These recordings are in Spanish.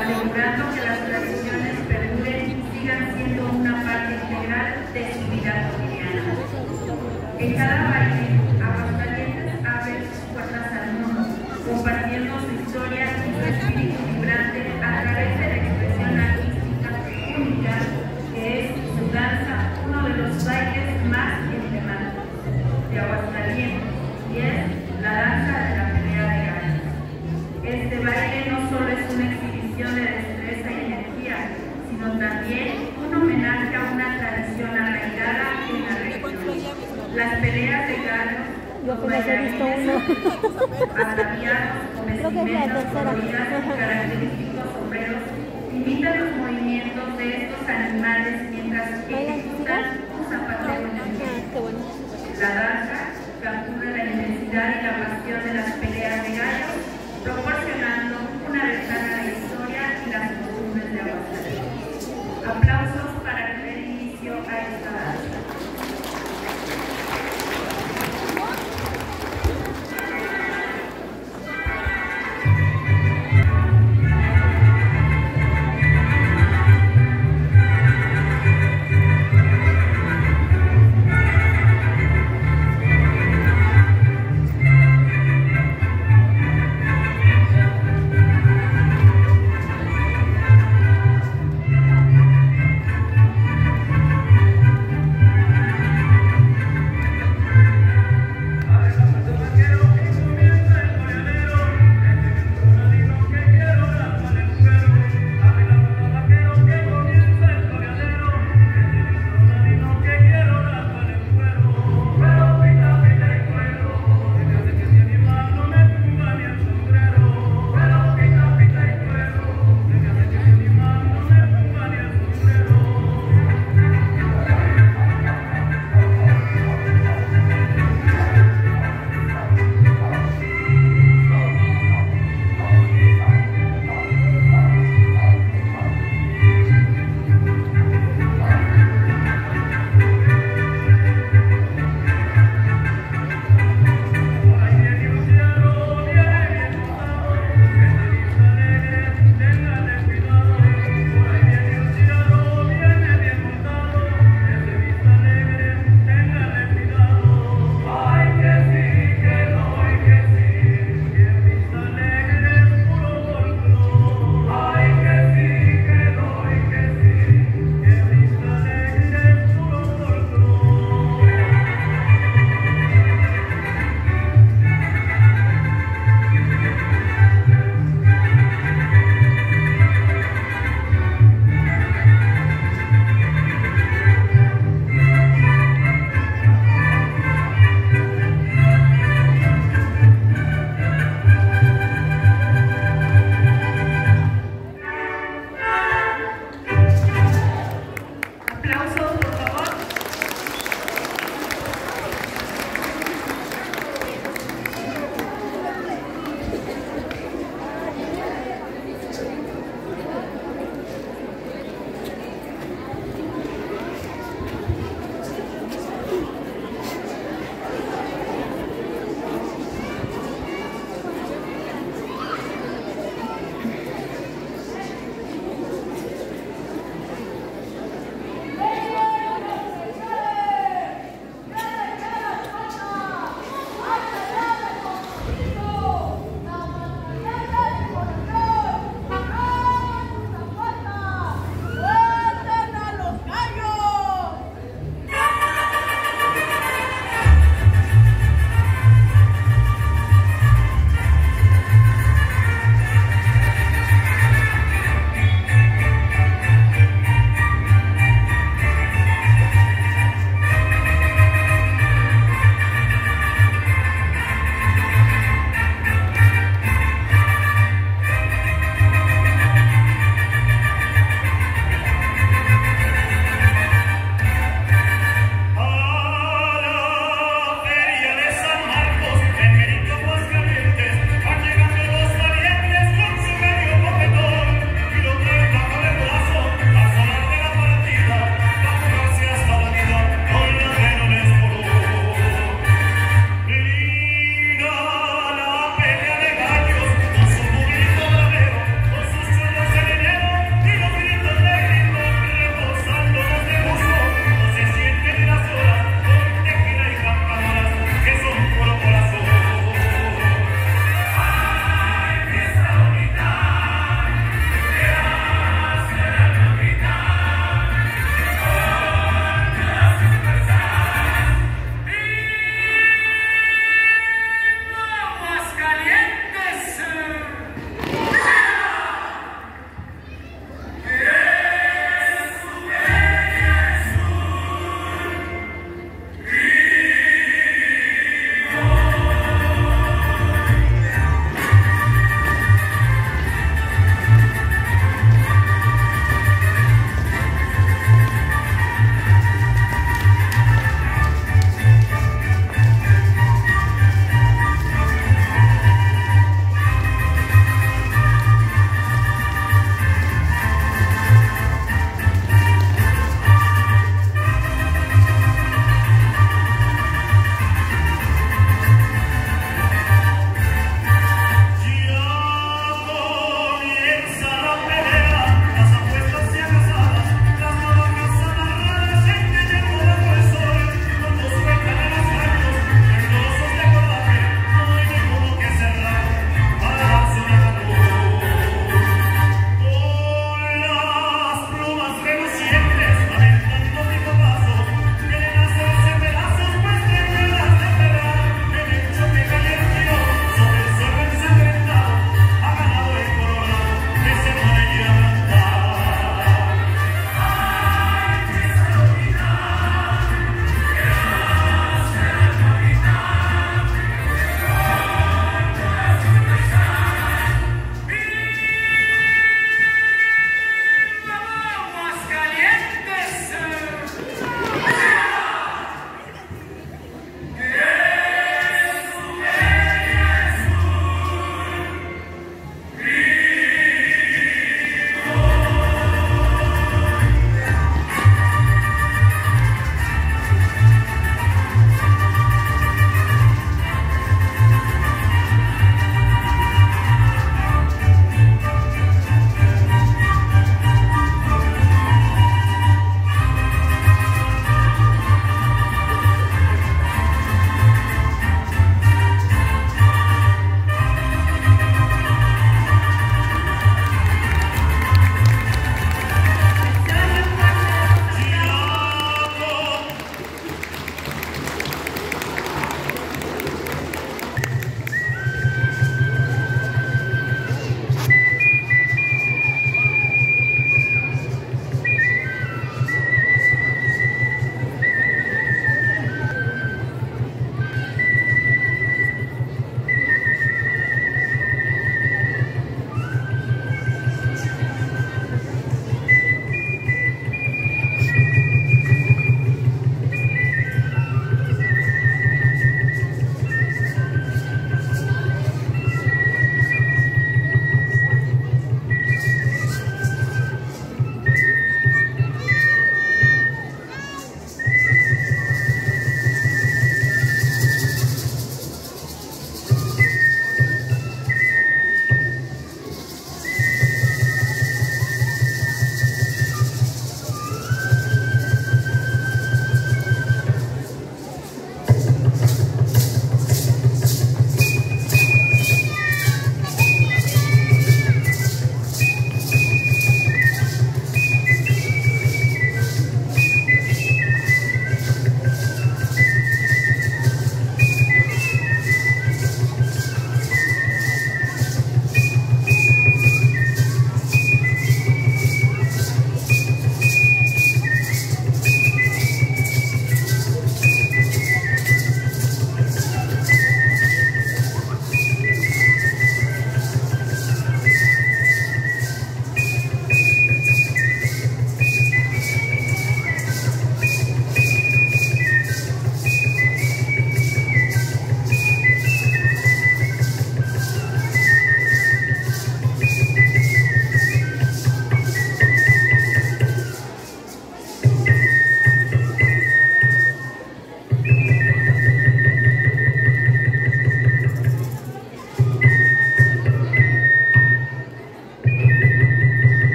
asegurando que las tradiciones perduren y sigan siendo una parte integral de su vida cotidiana. Ataviados con vestimentas coloridas y característicos sombreros imitan los movimientos de estos animales mientras ¿Bailan ejecutan qué bueno. La danza captura la intensidad y la pasión de las peleas de gallos, proporcionando una ventana la historia y las costumbres de Aguascalientes. Aplausos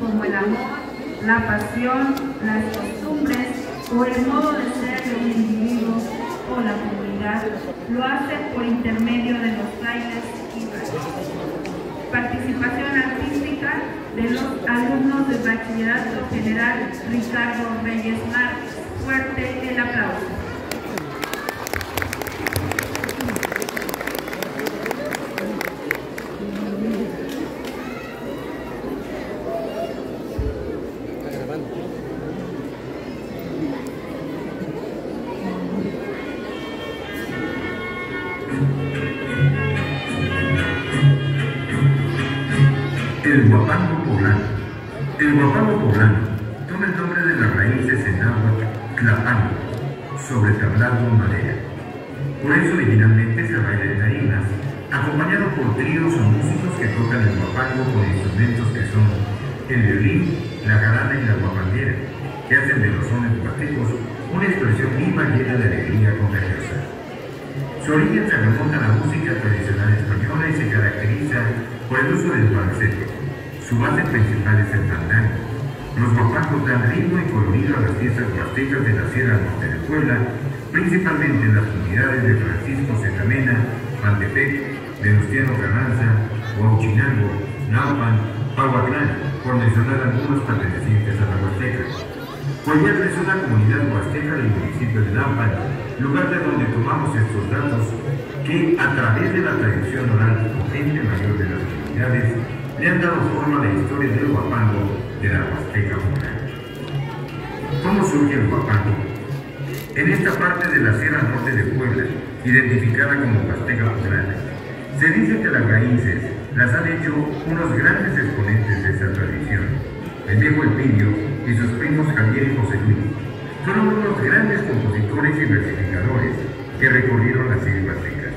como el amor, la pasión, las costumbres o el modo de ser de un individuo o la comunidad, lo hace por intermedio de los bailes y bailes. Participación artística de los alumnos del Bachillerato General Ricardo Reyes Márquez. Fuerte el aplauso. Con instrumentos que son el violín, la jarana y la guapandera, que hacen de los sones huastecos una expresión viva llena de alegría contagiosa. Su origen se remonta a la música tradicional española y se caracteriza por el uso del falsete. Su base principal es el fandango. Los guapangos dan ritmo y colorido a las fiestas huastecas de la Sierra Norte de Puebla, principalmente en las comunidades de Francisco Zenamena, Pantepec, Venustiano Carranza, Huauchinango, Naupan, Pahuatlán, por mencionar algunos pertenecientes a la Huasteca. Coyatl es una comunidad huasteca del municipio de Naupan, lugar de donde tomamos estos datos que, a través de la tradición oral o gente mayor de las comunidades, le han dado forma a la historia del guapango de la Huasteca Poblana. ¿Cómo surge el guapango? En esta parte de la Sierra Norte de Puebla, identificada como Huasteca Poblana, se dice que las raíces las han hecho unos grandes exponentes de esa tradición. El viejo Elpidio y sus primos Javier y José Luis fueron unos grandes compositores y versificadores que recorrieron las Islas Huastecas.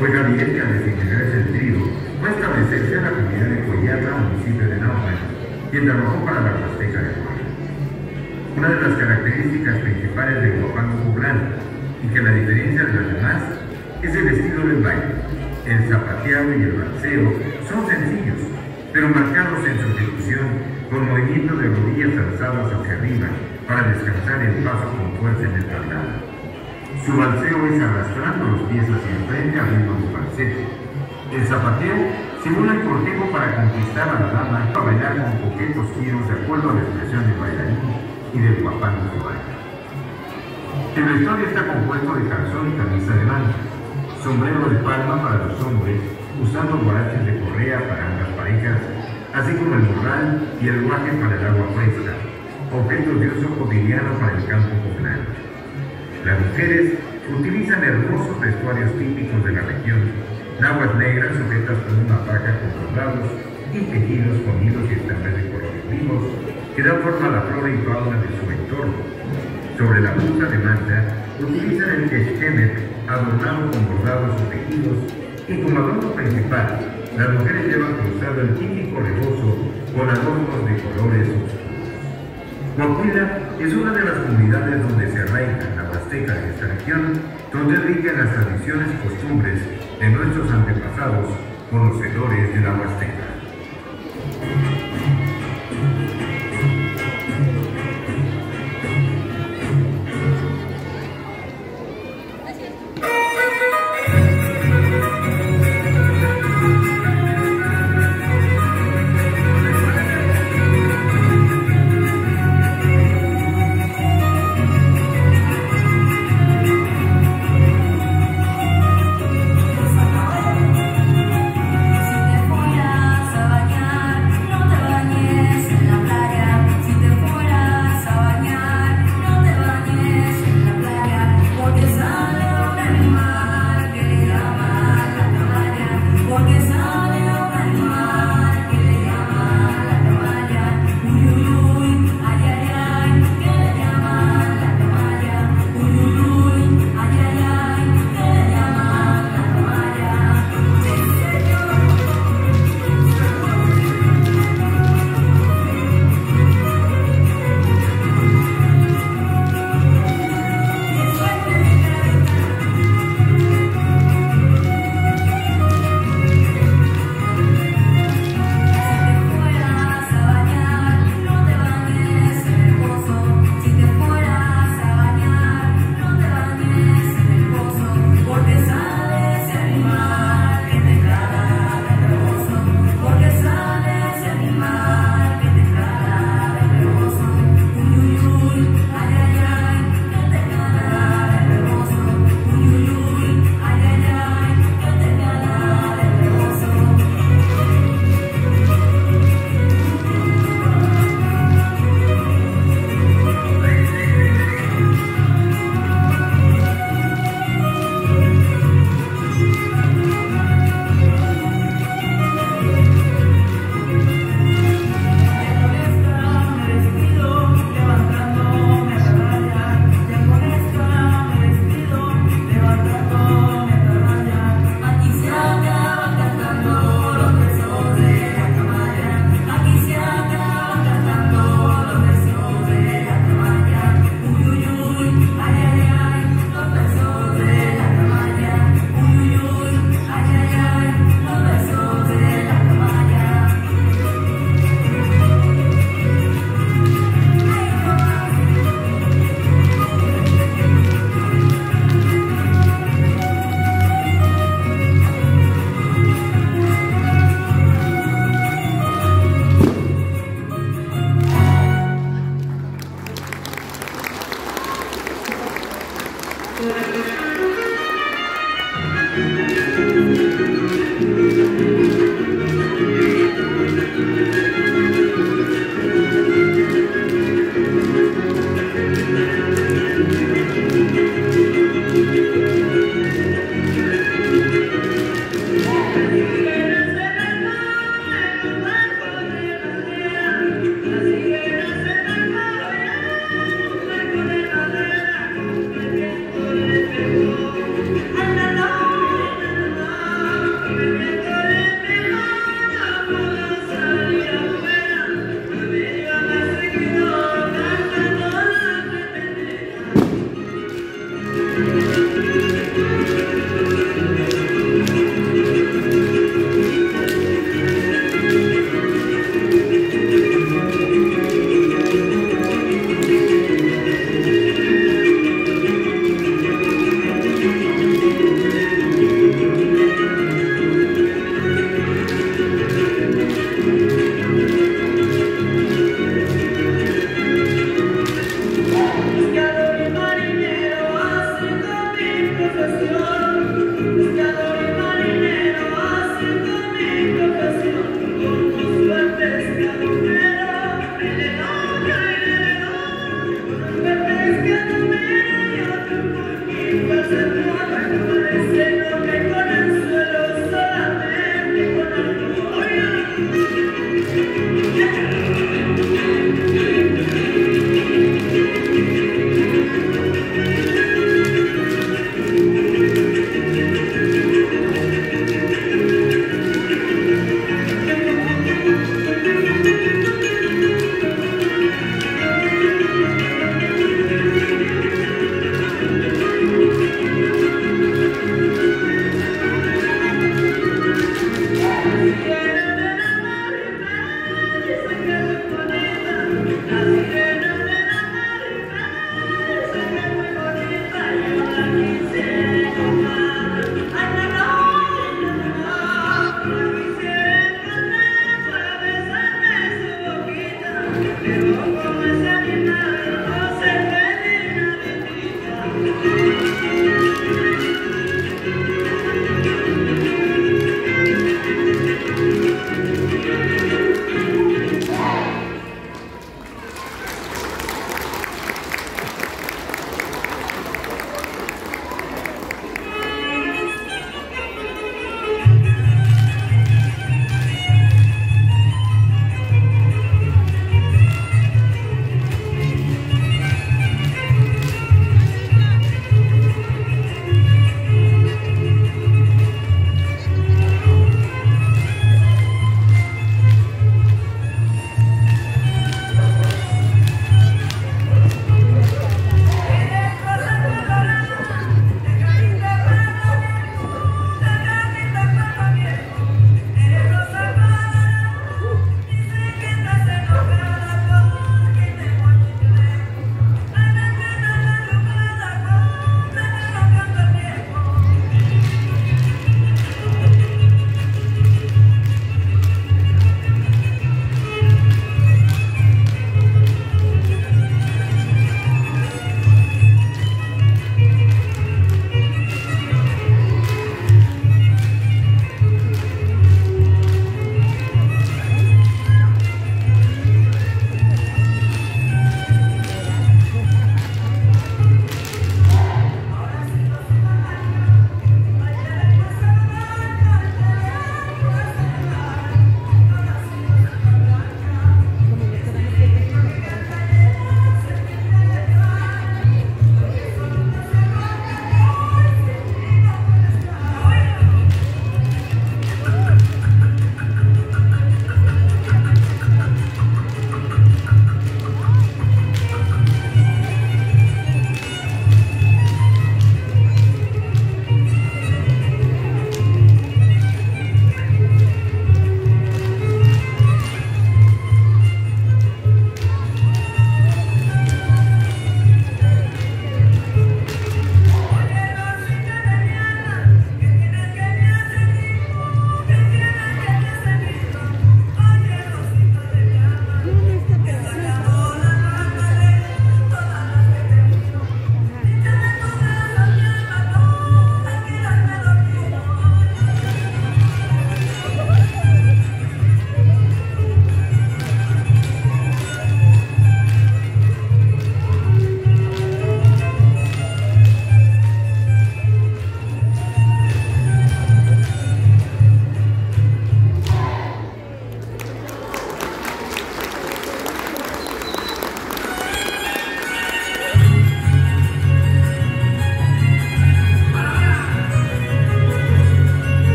Fue Javier que al desintegrarse el trío fue a establecerse a la comunidad de Coyatla, municipio de Nauman, quien trabajó para la Huasteca de Puebla. Una de las características principales del guapango poblano y que la diferencia de las demás es el estilo del baile. El zapateado y el balseo son sencillos, pero marcados en su ejecución con movimientos de rodillas alzadas hacia arriba para descansar el paso con fuerza en el tablado. Su balseo es arrastrando los pies hacia el frente ritmo del falsete. El zapateo simula el cortejo para conquistar a la dama para bailar con coquetos giros de acuerdo a la expresión del bailarín y del guapango que baila. El vestuario está compuesto de calzón y camisa de mano, sombrero de palma para los hombres, usando guaraches de correa para ambas parejas, así como el morral y el guaje para el agua fresca, objetos de uso cotidiano para el campo poblano. Las mujeres utilizan hermosos vestuarios típicos de la región, naguas negras sujetas con una faja con bordados y tejidos con hilos y estambres de colores vivos que dan forma a la flora y fauna de su entorno. Sobre la blusa de manta utilizan el quechquemet adornado con bordados tejidos y como adorno principal, las mujeres llevan cruzado el típico rebozo con adornos de colores oscuros. Coahuila es una de las comunidades donde se arraiga la Huasteca de esta región, donde es rica en las tradiciones y costumbres de nuestros antepasados conocedores de la Huasteca.